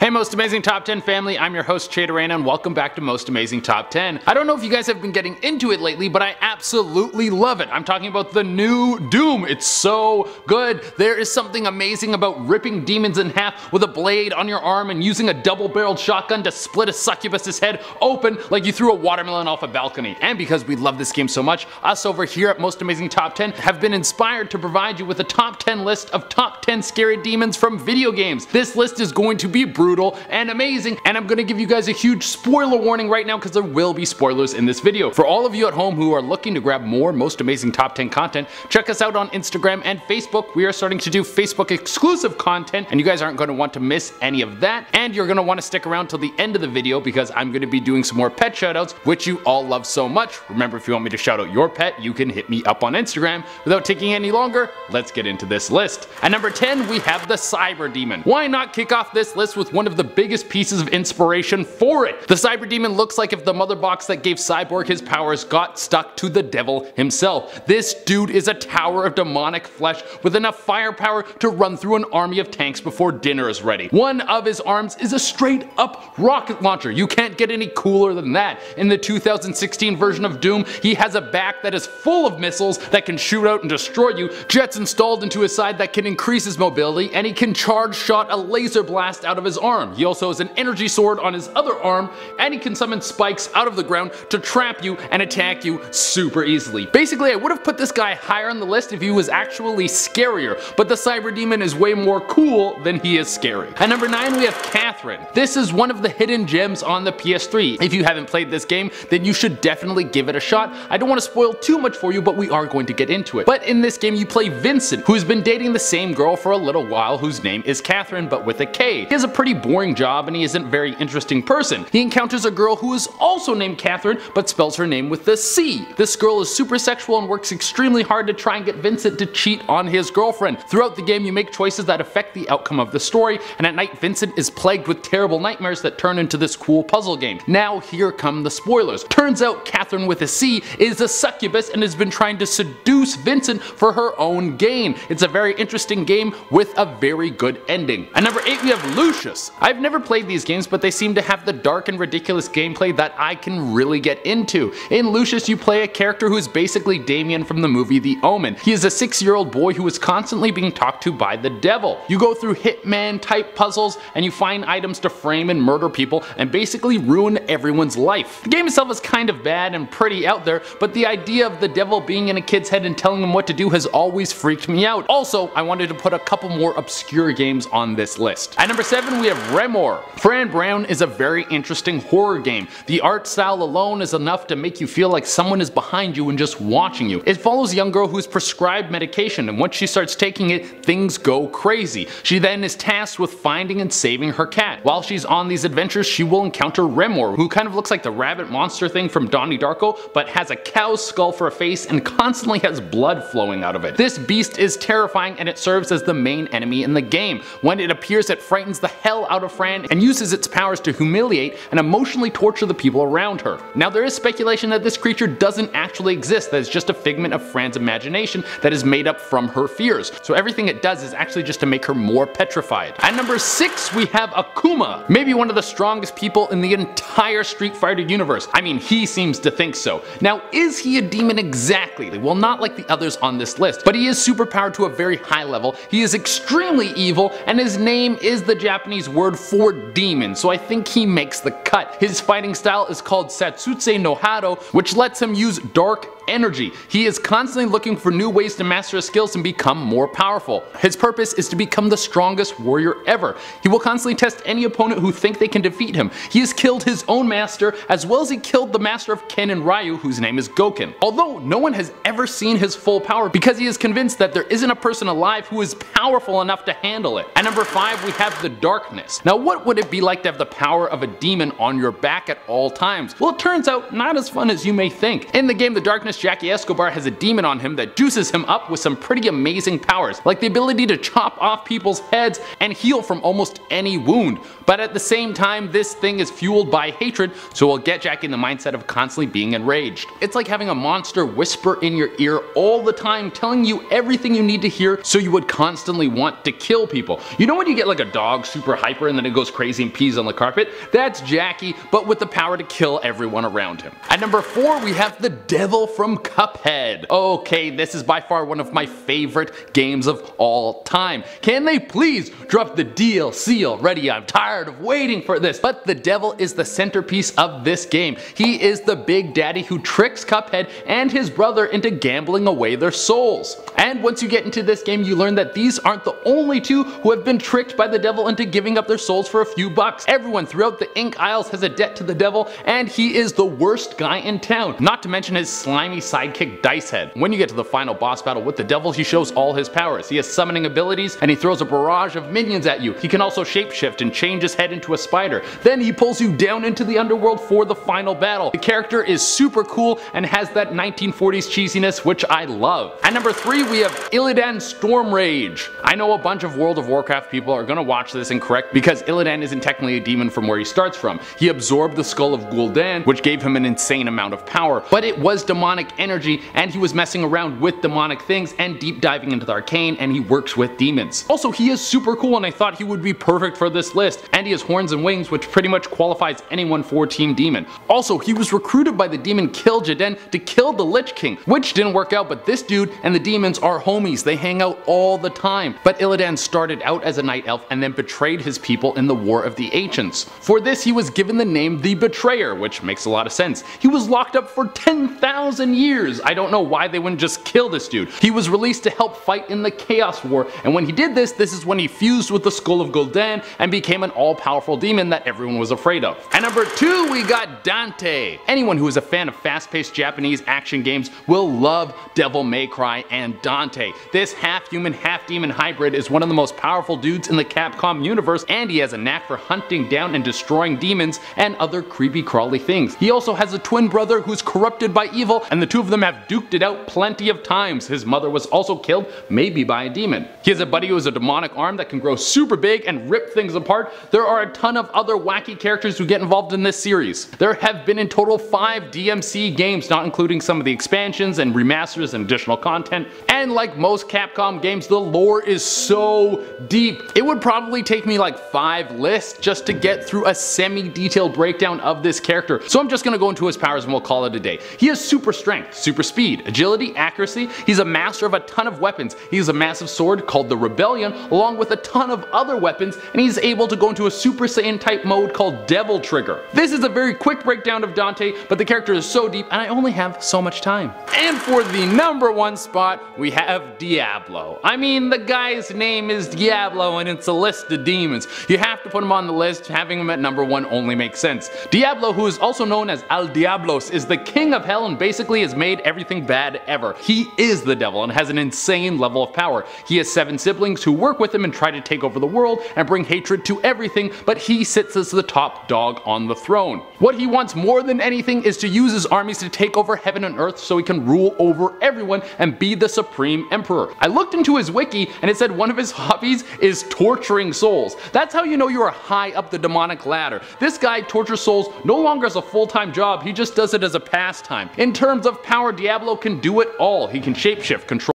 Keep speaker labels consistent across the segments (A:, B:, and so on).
A: Hey Most Amazing Top 10 family, I'm your host Che Durena and welcome back to Most Amazing Top 10. I don't know if you guys have been getting into it lately, but I absolutely love it. I'm talking about the new Doom. It's so good. There is something amazing about ripping demons in half with a blade on your arm and using a double-barreled shotgun to split a succubus's head open like you threw a watermelon off a balcony. And because we love this game so much, us over here at Most Amazing Top 10 have been inspired to provide you with a top 10 list of top 10 scary demons from video games. This list is going to be brutal brutal and amazing and I'm gonna give you guys a huge spoiler warning right now because there will be spoilers in this video. For all of you at home who are looking to grab more most amazing top 10 content, check us out on Instagram and Facebook. We are starting to do Facebook exclusive content and you guys aren't gonna want to miss any of that and you're gonna want to stick around till the end of the video because I'm gonna be doing some more pet shoutouts which you all love so much. Remember if you want me to shout out your pet, you can hit me up on Instagram. Without taking any longer, let's get into this list. At number 10, we have the Cyber Demon. Why not kick off this list with one one of the biggest pieces of inspiration for it. The Cyber Demon looks like if the mother box that gave Cyborg his powers got stuck to the devil himself. This dude is a tower of demonic flesh with enough firepower to run through an army of tanks before dinner is ready. One of his arms is a straight up rocket launcher. You can't get any cooler than that. In the 2016 version of Doom, he has a back that is full of missiles that can shoot out and destroy you, jets installed into his side that can increase his mobility, and he can charge shot a laser blast out of his arm arm. He also has an energy sword on his other arm, and he can summon spikes out of the ground to trap you and attack you super easily. Basically, I would have put this guy higher on the list if he was actually scarier, but the Cyber Demon is way more cool than he is scary. At number 9 we have Catherine. This is one of the hidden gems on the PS3. If you haven't played this game, then you should definitely give it a shot. I don't want to spoil too much for you, but we are going to get into it. But in this game you play Vincent, who's been dating the same girl for a little while whose name is Catherine, but with a K. He has a pretty boring job and he isn't a very interesting person. He encounters a girl who is also named Catherine but spells her name with the C. This girl is super sexual and works extremely hard to try and get Vincent to cheat on his girlfriend. Throughout the game you make choices that affect the outcome of the story and at night Vincent is plagued with terrible nightmares that turn into this cool puzzle game. Now here come the spoilers. Turns out Catherine with a C is a succubus and has been trying to seduce Vincent for her own gain. It's a very interesting game with a very good ending. At number 8 we have Lucius. I've never played these games but they seem to have the dark and ridiculous gameplay that I can really get into. In Lucius you play a character who is basically Damien from the movie The Omen. He is a 6 year old boy who is constantly being talked to by the devil. You go through hitman type puzzles and you find items to frame and murder people and basically ruin everyone's life. The game itself is kind of bad and pretty out there but the idea of the devil being in a kid's head and telling him what to do has always freaked me out. Also I wanted to put a couple more obscure games on this list. At number 7 we have Remor. Fran Bow is a very interesting horror game. The art style alone is enough to make you feel like someone is behind you and just watching you. It follows a young girl who is prescribed medication and once she starts taking it, things go crazy. She then is tasked with finding and saving her cat. While she's on these adventures, she will encounter Remor, who kind of looks like the rabbit monster thing from Donnie Darko, but has a cow's skull for a face and constantly has blood flowing out of it. This beast is terrifying and it serves as the main enemy in the game. When it appears, it frightens the hell out of Fran and uses its powers to humiliate and emotionally torture the people around her. Now there is speculation that this creature doesn't actually exist, that it's just a figment of Fran's imagination that is made up from her fears. So everything it does is actually just to make her more petrified. At number 6 we have Akuma, maybe one of the strongest people in the entire Street Fighter universe. I mean he seems to think so. Now is he a demon exactly? Well not like the others on this list, but he is superpowered to a very high level, he is extremely evil, and his name is the Japanese word for demon, so I think he makes the cut. His fighting style is called Satsui no Hado, which lets him use dark energy. He is constantly looking for new ways to master his skills and become more powerful. His purpose is to become the strongest warrior ever. He will constantly test any opponent who think they can defeat him. He has killed his own master as well as he killed the master of Ken and Ryu whose name is Gouken. Although no one has ever seen his full power because he is convinced that there isn't a person alive who is powerful enough to handle it. At number 5 we have the darkness. Now what would it be like to have the power of a demon on your back at all times? Well it turns out not as fun as you may think. In the game the darkness Jackie Escobar has a demon on him that juices him up with some pretty amazing powers, like the ability to chop off people's heads and heal from almost any wound. But at the same time, this thing is fueled by hatred, so will get Jackie in the mindset of constantly being enraged. It's like having a monster whisper in your ear all the time, telling you everything you need to hear so you would constantly want to kill people. You know when you get like a dog super hyper and then it goes crazy and pees on the carpet? That's Jackie, but with the power to kill everyone around him. At number 4 we have the Devil from Cuphead. Okay, this is by far one of my favorite games of all time. Can they please drop the DLC already? I'm tired of waiting for this. But the devil is the centerpiece of this game. He is the big daddy who tricks Cuphead and his brother into gambling away their souls. And once you get into this game, you learn that these aren't the only two who have been tricked by the devil into giving up their souls for a few bucks. Everyone throughout the Ink Isles has a debt to the devil, and he is the worst guy in town. Not to mention his slimy sidekick Dice Head. When you get to the final boss battle with the devil, he shows all his powers. He has summoning abilities, and he throws a barrage of minions at you. He can also shapeshift and change his head into a spider. Then he pulls you down into the underworld for the final battle. The character is super cool and has that 1940s cheesiness, which I love. At number 3, we have Illidan Stormrage. I know a bunch of World of Warcraft people are gonna watch this incorrect because Illidan isn't technically a demon from where he starts from. He absorbed the skull of Gul'dan, which gave him an insane amount of power, but it was demonic energy and he was messing around with demonic things and deep diving into the arcane and he works with demons. Also, he is super cool and I thought he would be perfect for this list, and he has horns and wings which pretty much qualifies anyone for Team Demon. Also, he was recruited by the demon Kil'jaeden to kill the Lich King, which didn't work out but this dude and the demons are homies, they hang out all the time. But Illidan started out as a night elf and then betrayed his people in the War of the Ancients. For this he was given the name the Betrayer, which makes a lot of sense. He was locked up for 10,000 years. I don't know why they wouldn't just kill this dude. He was released to help fight in the Chaos War and when he did this, this is when he fused with the Skull of Gul'dan and became an all-powerful demon that everyone was afraid of. At number 2 we got Dante. Anyone who is a fan of fast-paced Japanese action games will love Devil May Cry and Dante. This half-human half-demon hybrid is one of the most powerful dudes in the Capcom universe and he has a knack for hunting down and destroying demons and other creepy crawly things. He also has a twin brother who's corrupted by evil and the two of them have duked it out plenty of times. His mother was also killed, maybe by a demon. He has a buddy who has a demonic arm that can grow super big and rip things apart. There are a ton of other wacky characters who get involved in this series. There have been in total 5 DMC games, not including some of the expansions and remasters and additional content. And like most Capcom games, the lore is so deep. It would probably take me like 5 lists just to get through a semi-detailed breakdown of this character. So I'm just gonna go into his powers and we'll call it a day. He is super strength, super speed, agility, accuracy. He's a master of a ton of weapons. He has a massive sword called the Rebellion, along with a ton of other weapons, and he's able to go into a Super Saiyan type mode called Devil Trigger. This is a very quick breakdown of Dante, but the character is so deep and I only have so much time. And for the number one spot, we have Diablo. I mean, the guy's name is Diablo and it's a list of demons. You have to put him on the list, having him at number one only makes sense. Diablo, who is also known as Al Diablos, is the king of hell and basically has made everything bad ever. He is the devil and has an insane level of power. He has seven siblings who work with him and try to take over the world and bring hatred to everything, but he sits as the top dog on the throne. What he wants more than anything is to use his armies to take over heaven and earth so he can rule over everyone and be the supreme emperor. I looked into his wiki and it said one of his hobbies is torturing souls. That's how you know you are high up the demonic ladder. This guy tortures souls no longer as a full-time job, he just does it as a pastime. In terms of power, Diablo can do it all. He can shapeshift, control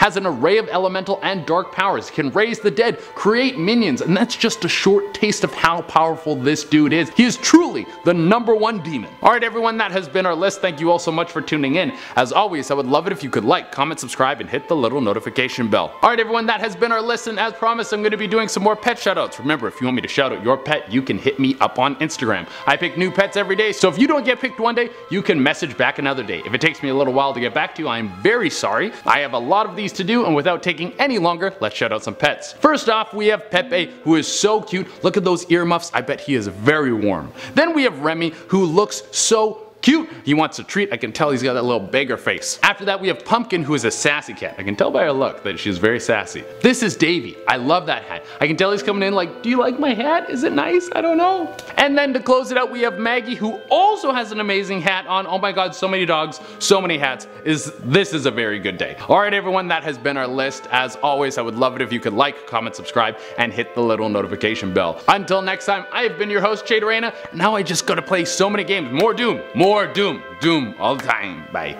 A: has an array of elemental and dark powers, can raise the dead, create minions, and that's just a short taste of how powerful this dude is. He is truly the number one demon. Alright everyone, that has been our list. Thank you all so much for tuning in. As always, I would love it if you could like, comment, subscribe, and hit the little notification bell. Alright everyone, that has been our list, and as promised, I'm going to be doing some more pet shoutouts. Remember, if you want me to shout out your pet, you can hit me up on Instagram. I pick new pets every day, so if you don't get picked one day, you can message back another day. If it takes me a little while to get back to you, I am very sorry. I have a lot of these to do, and without taking any longer, let's shout out some pets. First off, we have Pepe, who is so cute. Look at those earmuffs, I bet he is very warm. Then we have Remy, who looks so cute. He wants a treat. I can tell he's got that little beggar face. After that, we have Pumpkin, who is a sassy cat. I can tell by her look that she's very sassy. This is Davy. I love that hat. I can tell he's coming in like, do you like my hat? Is it nice? I don't know. And then to close it out, we have Maggie, who also has an amazing hat on. Oh my god, so many dogs, so many hats. Is This is a very good day. Alright everyone, that has been our list. As always, I would love it if you could like, comment, subscribe, and hit the little notification bell. Until next time, I have been your host, Che Durena. Now I just gotta play so many games. More Doom, more Doom, Doom all the time. Bye.